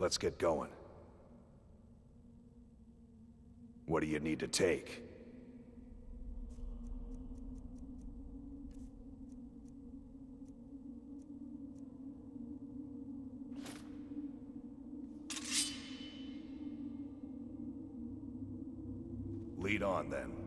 Let's get going. What do you need to take? Lead on, then.